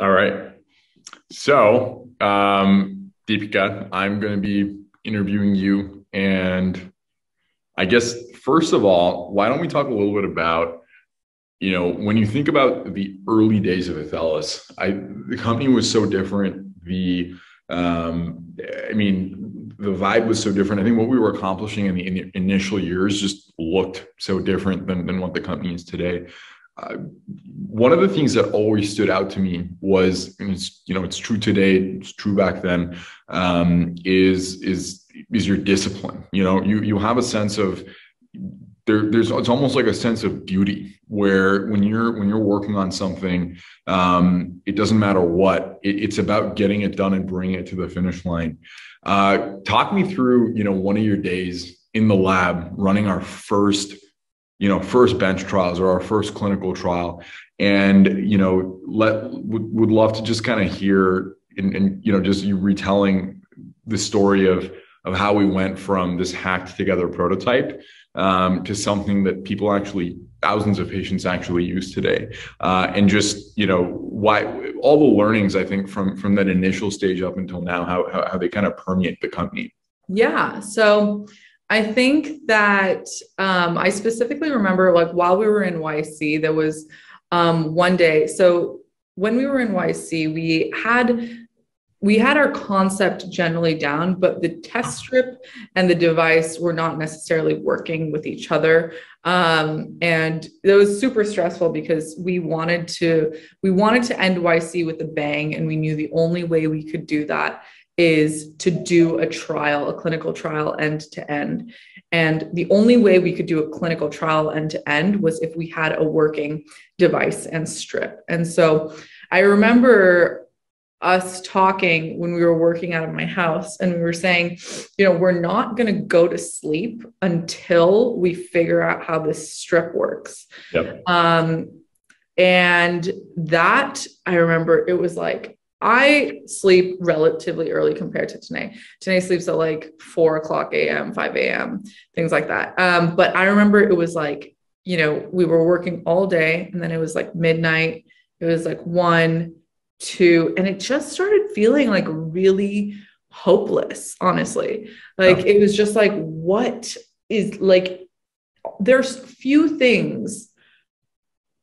All right. So, um, Deepika, I'm going to be interviewing you. And I guess, first of all, why don't we talk a little bit about, you know, when you think about the early days of Athelas, I, the company was so different. The, um, I mean, the vibe was so different. I think what we were accomplishing in the, in the initial years just looked so different than, than what the company is today. Uh, one of the things that always stood out to me was, you know, it's true today, it's true back then, um, is is is your discipline. You know, you you have a sense of there, there's it's almost like a sense of beauty where when you're when you're working on something, um, it doesn't matter what, it, it's about getting it done and bringing it to the finish line. Uh, talk me through, you know, one of your days in the lab running our first you know first bench trials or our first clinical trial. And you know let would, would love to just kind of hear and, you know just you retelling the story of of how we went from this hacked together prototype um, to something that people actually thousands of patients actually use today. Uh, and just you know why all the learnings i think from from that initial stage up until now how, how, how they kind of permeate the company. Yeah. So I think that um, I specifically remember like while we were in YC, there was um, one day. So when we were in YC, we had we had our concept generally down, but the test strip and the device were not necessarily working with each other. Um, and it was super stressful because we wanted to we wanted to end YC with a bang, and we knew the only way we could do that is to do a trial, a clinical trial end to end. And the only way we could do a clinical trial end to end was if we had a working device and strip. And so I remember us talking when we were working out of my house and we were saying, you know, we're not going to go to sleep until we figure out how this strip works. Yep. Um, and that I remember it was like I sleep relatively early compared to Tanay. Tanay sleeps at like four o'clock a.m., 5 a.m., things like that. Um, but I remember it was like, you know, we were working all day and then it was like midnight. It was like one, two, and it just started feeling like really hopeless, honestly. Like oh. it was just like, what is like, there's few things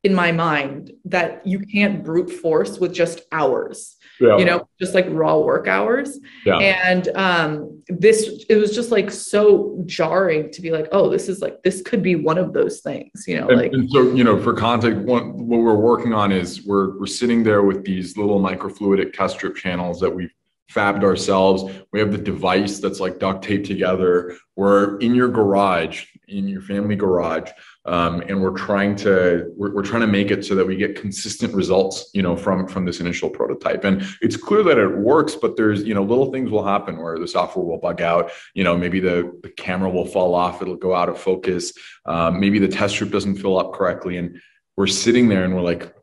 in my mind that you can't brute force with just hours yeah. you know just like raw work hours yeah. and um this it was just like so jarring to be like oh this is like this could be one of those things you know and, like and so you know for context what, what we're working on is we're we're sitting there with these little microfluidic test strip channels that we've fabbed ourselves. We have the device that's like duct taped together. We're in your garage, in your family garage um, and we're trying to we're, we're trying to make it so that we get consistent results you know from from this initial prototype. And it's clear that it works but there's you know little things will happen where the software will bug out. You know maybe the, the camera will fall off it'll go out of focus. Um, maybe the test strip doesn't fill up correctly. And we're sitting there and we're like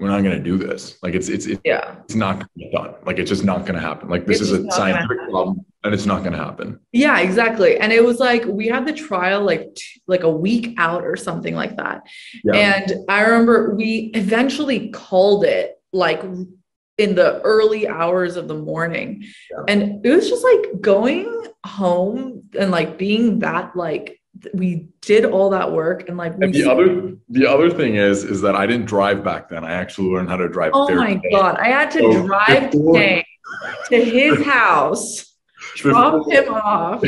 we're not going to do this. Like it's it's it's, yeah. it's not going to be done. Like it's just not going to happen. Like this it's is a scientific problem and it's not going to happen. Yeah, exactly. And it was like we had the trial like t- like a week out or something like that. Yeah. And I remember we eventually called it like in the early hours of the morning. Yeah. And it was just like going home and like being that like we did all that work and like and the other the other thing is is that I didn't drive back then. I actually learned how to drive. Oh my god! I had to so drive before, to his house, drop him off.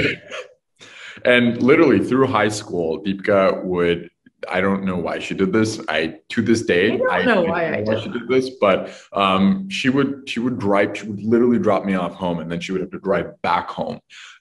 and literally through high school, Deepika would. I don't know why she did this. I to this day, I don't I, know why, I why she did this, but um, she would she would drive. She would literally drop me off home, and then she would have to drive back home.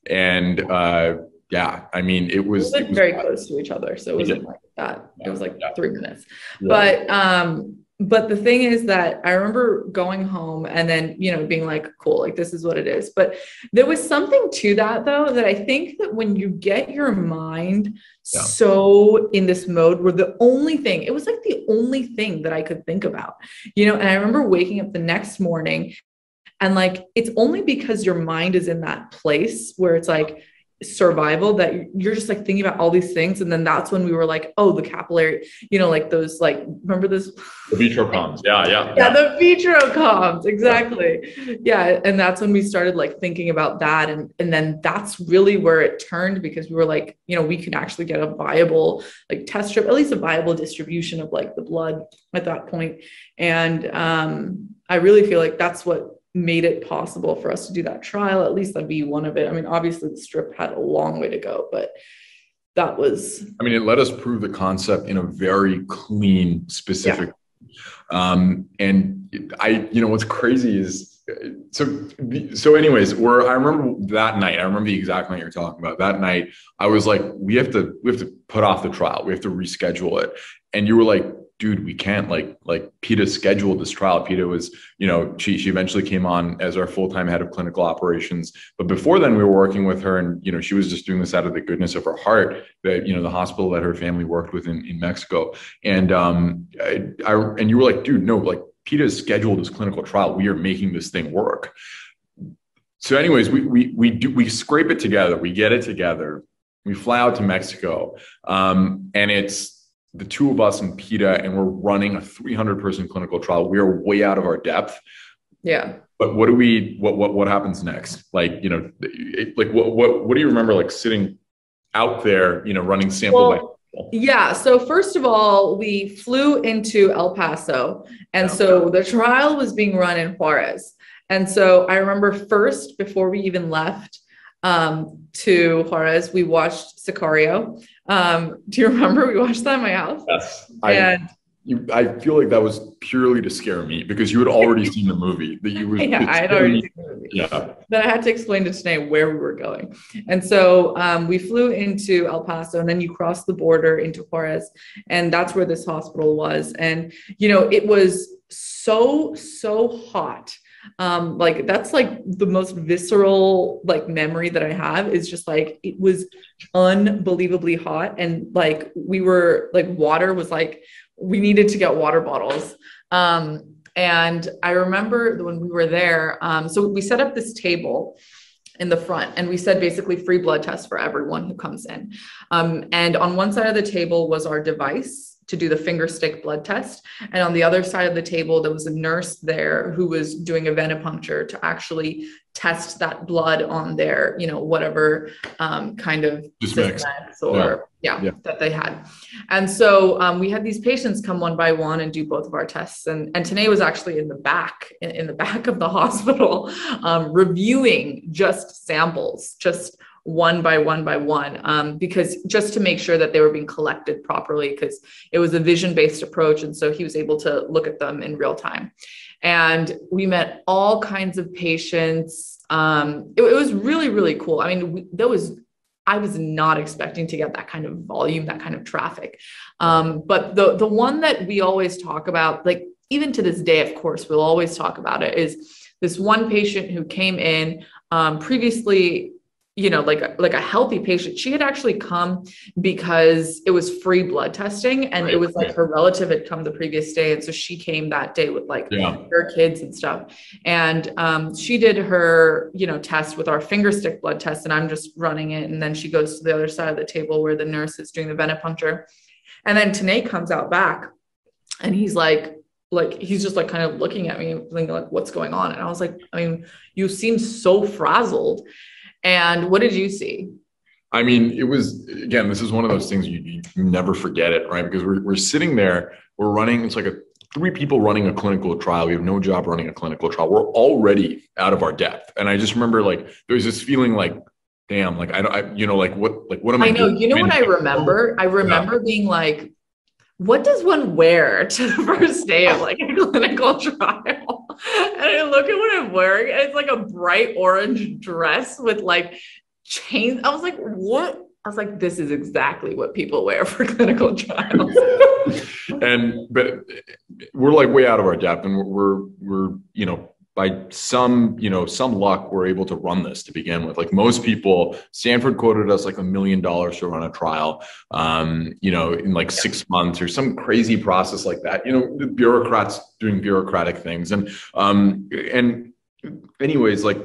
And uh, yeah, I mean, it was, it was very close to each other, so it wasn't like that. It was like yeah. three minutes, yeah. but um, but the thing is that I remember going home and then you know being like, cool, like this is what it is. But there was something to that though that I think that when you get your mind yeah. so in this mode where the only thing, it was like the only thing that I could think about, you know. And I remember waking up the next morning and like it's only because your mind is in that place where it's like survival that you're just like thinking about all these things and then that's when we were like oh the capillary you know like those like remember this the VitroComs. Yeah yeah. Yeah the vitro comms exactly. Yeah and that's when we started like thinking about that and and then that's really where it turned because we were like you know we could actually get a viable like test strip at least a viable distribution of like the blood at that point. And um i really feel like that's what made it possible for us to do that trial. At least that'd be one of it. I mean, obviously the strip had a long way to go, but that was. I mean, it let us prove the concept in a very clean, specific. Yeah. Um, and I, you know, what's crazy is so so anyways where i remember that night i remember the exact night you're talking about that night i was like we have to we have to put off the trial we have to reschedule it and you were like dude, we can't like like Peta scheduled this trial. Peta was, you know, she she eventually came on as our full-time head of clinical operations. But before then we were working with her and you know, she was just doing this out of the goodness of her heart that, you know, the hospital that her family worked with in, in Mexico. And um I, I and you were like, dude, no, like Peta scheduled this clinical trial. We are making this thing work. So, anyways, we we we do we scrape it together, we get it together, we fly out to Mexico. Um, and it's the two of us and Peta, and we're running a 300 person clinical trial. We are way out of our depth. Yeah. But what do we? What what what happens next? Like you know, like what what what do you remember? Like sitting out there, you know, running sample well, by yeah. So first of all, we flew into El Paso, and so the trial was being run in Juarez. And so I remember first, before we even left um, to Juarez, we watched Sicario. Um, do you remember we watched that in my house? Yes. And I, you, I feel like that was purely to scare me because you had already seen the movie that you were. Yeah, I had already seen the movie. Yeah. Then I had to explain to Tanay where we were going. And so um, we flew into El Paso and then you cross the border into Juarez. And that's where this hospital was. And, you know, it was so, so hot um like that's like the most visceral like memory that i have is just like it was unbelievably hot and like we were like water was like we needed to get water bottles. Um and i remember when we were there um so we set up this table in the front and we said basically free blood tests for everyone who comes in. Um, and on one side of the table was our device to do the finger stick blood test. And on the other side of the table, there was a nurse there who was doing a venipuncture to actually test that blood on their, you know, whatever um, kind of or yeah. Yeah, yeah. that they had. And so um, we had these patients come one by one and do both of our tests. And, and Tanay was actually in the back, in, in the back of the hospital, um, reviewing just samples, just one by one by one um, because just to make sure that they were being collected properly because it was a vision based approach and so he was able to look at them in real time and we met all kinds of patients um, it, it, was really really cool i mean we, was I was not expecting to get that kind of volume, that kind of traffic. Um, but the the one that we always talk about, like even to this day, of course, we'll always talk about it, is this one patient who came in um, previously you know like like a healthy patient. She had actually come because it was free blood testing and right. it was like her relative had come the previous day. And so she came that day with like yeah. her kids and stuff. And um, she did her you know test with our finger stick blood test and i'm just running it. And then she goes to the other side of the table where the nurse is doing the venipuncture. And then Tanay comes out back and he's like like he's just like kind of looking at me thinking like what's going on? And i was like i mean you seem so frazzled and what did you see? I mean, it was again, this is one of those things you, you never forget it, right? Because we're, we're sitting there, we're running, it's like a three people running a clinical trial. We have no job running a clinical trial. We're already out of our depth. And I just remember like there's this feeling like, damn, like I don't, I, you know, like what, like what am I? I know. Doing? You know what I remember? I remember yeah. being like, what does one wear to the first day of like a clinical trial? and I look at what I'm wearing, and it's like a bright orange dress with like chains. I was like, what? I was like, this is exactly what people wear for clinical trials. and but we're like way out of our depth, and we're we're, we're you know by some you know some luck we're able to run this to begin with. Like most people stanford quoted us like a million dollars to run a trial um, you know in like six months or some crazy process like that. You know the bureaucrats doing bureaucratic things. And um and anyways like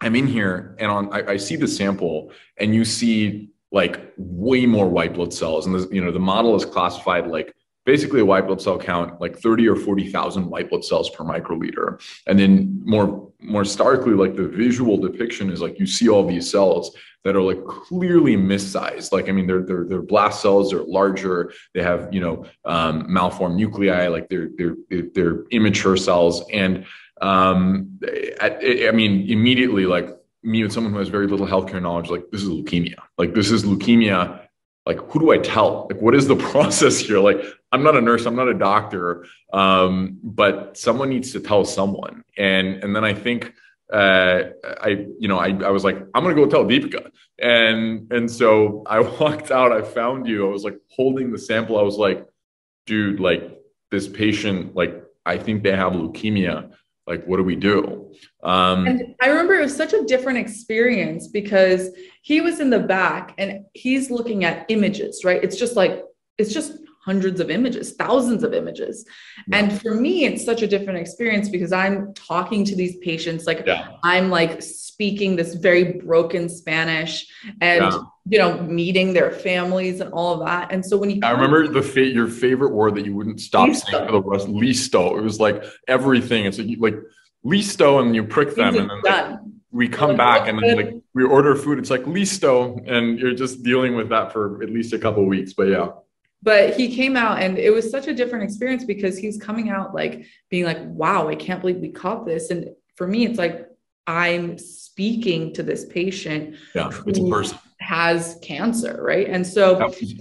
I'm in here and on I, I see the sample and you see like way more white blood cells. And the, you know, the model is classified like basically a white blood cell count like 30 or 40,000 white blood cells per microliter. And then more more starkly, like the visual depiction is like you see all these cells that are like clearly missized. Like, I mean, they're they're, they're blast cells, they're larger, they have, you know, um, malformed nuclei, like they're they're they're immature cells. And um, I, I mean, immediately like me with someone who has very little healthcare knowledge, like this is leukemia. Like this is leukemia like who do i tell like what is the process here like i'm not a nurse i'm not a doctor um, but someone needs to tell someone and and then i think uh, I, you know, I, I was like, I'm gonna go tell Deepika, and and so I walked out. I found you. I was like holding the sample. I was like, dude, like this patient, like I think they have leukemia like what do we do um, and i remember it was such a different experience because he was in the back and he's looking at images right it's just like it's just hundreds of images thousands of images yeah. and for me it's such a different experience because i'm talking to these patients like yeah. i'm like speaking this very broken spanish and yeah you know, meeting their families and all of that. And so when you, I remember the fa- your favorite word that you wouldn't stop listo. saying for the rest, listo. It was like everything. It's like, you, like listo, and you prick them, and then like, we come like, back and then like we order food. It's like listo, and you're just dealing with that for at least a couple weeks. But yeah. But he came out and it was such a different experience because he's coming out like being like, wow, I can't believe we caught this. And for me, it's like I'm speaking to this patient. Yeah, it's a person has cancer, right? And so,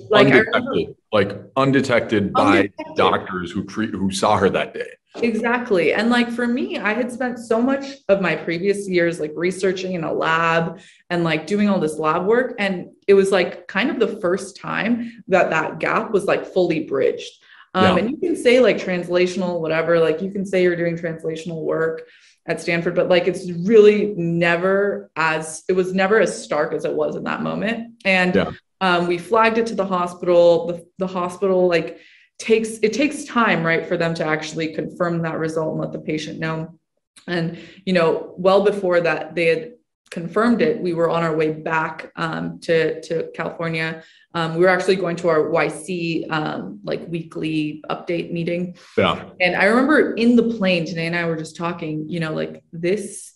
like, undetected, remember, like undetected, undetected by doctors who treat who saw her that day. Exactly. And like for me, I had spent so much of my previous years like researching in a lab and like doing all this lab work. And it was like kind of the first time that that gap was like fully bridged. Um, yeah. And you can say like translational, whatever, like you can say you're doing translational work at Stanford, but like it's really never as it was never as stark as it was in that moment. And yeah. um, we flagged it to the hospital. The, the hospital like takes it takes time, right, for them to actually confirm that result and let the patient know. And you know, well before that, they had confirmed it, we were on our way back um, to, to California. Um, we were actually going to our YC um, like weekly update meeting. Yeah. And I remember in the plane, today and I were just talking, you know, like this,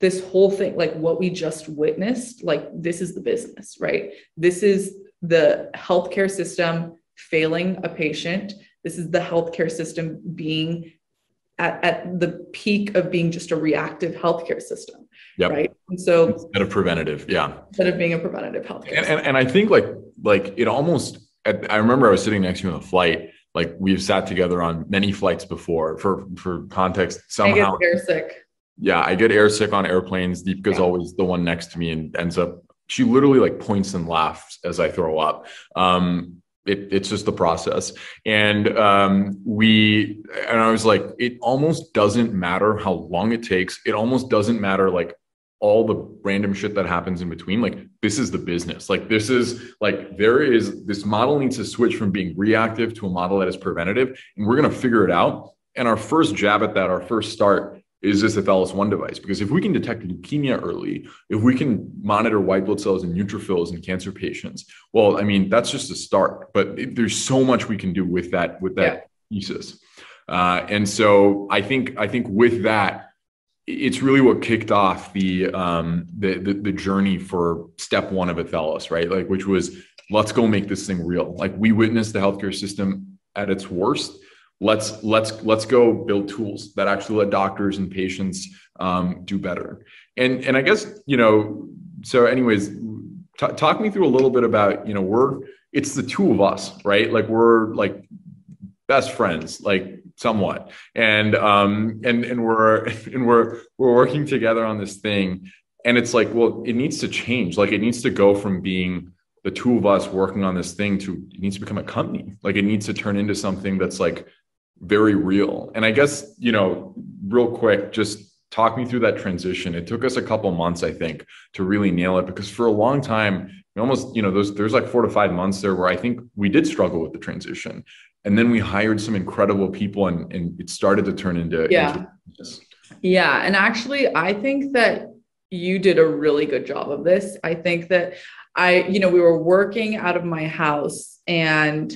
this whole thing, like what we just witnessed, like this is the business, right? This is the healthcare system failing a patient. This is the healthcare system being at, at the peak of being just a reactive healthcare system Yep. Right. And so instead of preventative, yeah. Instead of being a preventative healthcare. And, and, and I think like like it almost I remember I was sitting next to you on a flight. Like we've sat together on many flights before. For for context, somehow I get air sick. Yeah, I get air sick on airplanes. Deepika's yeah. always the one next to me and ends up she literally like points and laughs as I throw up. Um, it, it's just the process. And um, we, and I was like, it almost doesn't matter how long it takes. It almost doesn't matter like all the random shit that happens in between like this is the business like this is like there is this model needs to switch from being reactive to a model that is preventative and we're going to figure it out and our first jab at that our first start is this a Athelas One device because if we can detect leukemia early if we can monitor white blood cells and neutrophils in cancer patients well i mean that's just a start but it, there's so much we can do with that with that yeah. thesis uh, and so i think i think with that it's really what kicked off the, um, the, the the journey for step one of Athelas, right? Like, which was let's go make this thing real. Like, we witnessed the healthcare system at its worst. Let's let's let's go build tools that actually let doctors and patients um, do better. And and I guess you know. So, anyways, t- talk me through a little bit about you know we're it's the two of us, right? Like we're like best friends. Like somewhat and um and and we're and we're we're working together on this thing and it's like well it needs to change like it needs to go from being the two of us working on this thing to it needs to become a company like it needs to turn into something that's like very real. And i guess you know real quick just talk me through that transition. It took us a couple months i think to really nail it because for a long time we almost you know those there's like four to five months there where i think we did struggle with the transition. And then we hired some incredible people and, and it started to turn into yeah. into yeah. And actually i think that you did a really good job of this. I think that I, you know, we were working out of my house and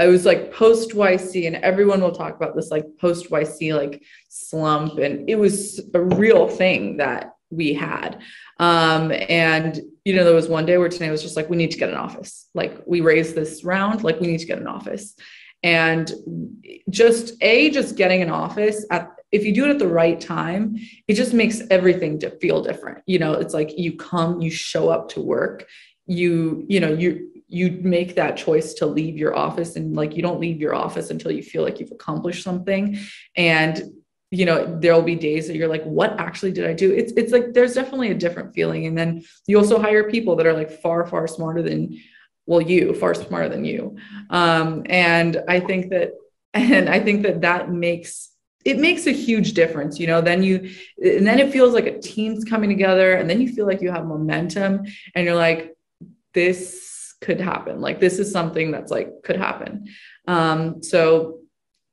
I was like post YC, and everyone will talk about this like post YC like slump, and it was a real thing that we had. Um, and you know, there was one day where Tanay was just like, "We need to get an office. Like, we raised this round. Like, we need to get an office." And just a just getting an office at if you do it at the right time, it just makes everything to feel different. You know, it's like you come, you show up to work, you you know you you make that choice to leave your office and like you don't leave your office until you feel like you've accomplished something. And you know there'll be days that you're like what actually did i do? It's it's like there's definitely a different feeling. And then you also hire people that are like far far smarter than well you far smarter than you. Um, and i think that and i think that that makes it makes a huge difference you know? Then you and then it feels like a team's coming together and then you feel like you have momentum and you're like this could happen. Like this is something that's like could happen. Um, so,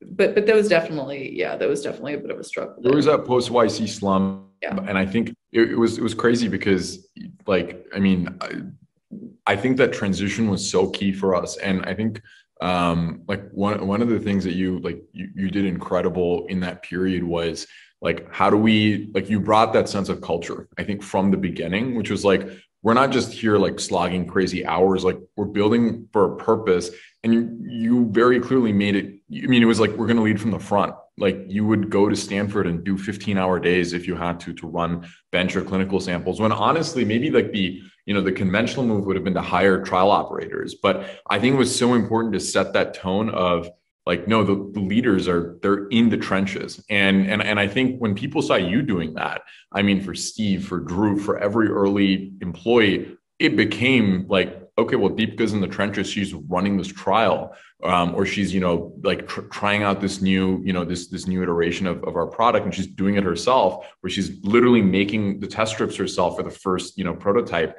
but but there was definitely yeah, there was definitely a bit of a struggle. There was that post YC slump, yeah. and I think it, it, was it was crazy because like I mean, I, I think that transition was so key for us, and I think um like one one of the things that you like you, you did incredible in that period was like how do we like you brought that sense of culture i think from the beginning which was like we're not just here like slogging crazy hours like we're building for a purpose. And you, you very clearly made it i mean it was like we're going to lead from the front. Like you would go to stanford and do 15 hour days if you had to to run bench or clinical samples when honestly maybe like the you know the conventional move would have been to hire trial operators. But i think it was so important to set that tone of like no the, the, leaders are they're in the trenches. And and and i think when people saw you doing that i mean for steve for drew for every early employee it became like okay well deepika's in the trenches. She's running this trial um, or she's you know like tr- trying out this new you know this this new iteration of, of our product. And she's doing it herself where she's literally making the test strips herself for the first you know prototype.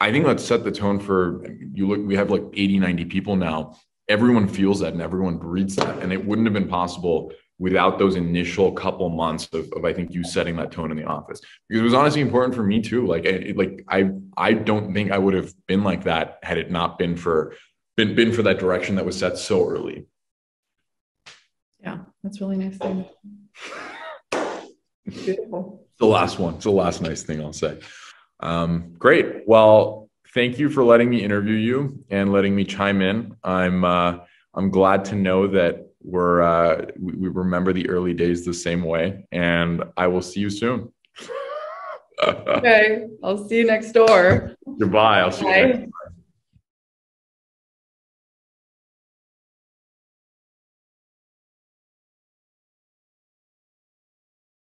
I think let's set the tone for you look we have like 80 90 people now everyone feels that and everyone breathes that. And it wouldn't have been possible without those initial couple months of, of, I think you setting that tone in the office because it was honestly important for me too. Like, it, like I, I don't think I would have been like that had it not been for, been, been for that direction that was set so early. Yeah, that's really nice thing. Beautiful. The last one. It's the last nice thing I'll say. Um, great. Well, thank you for letting me interview you and letting me chime in. I'm uh, I'm glad to know that we're uh, we, we remember the early days the same way, and I will see you soon. okay, I'll see you next door. Goodbye. I'll see Bye. you next.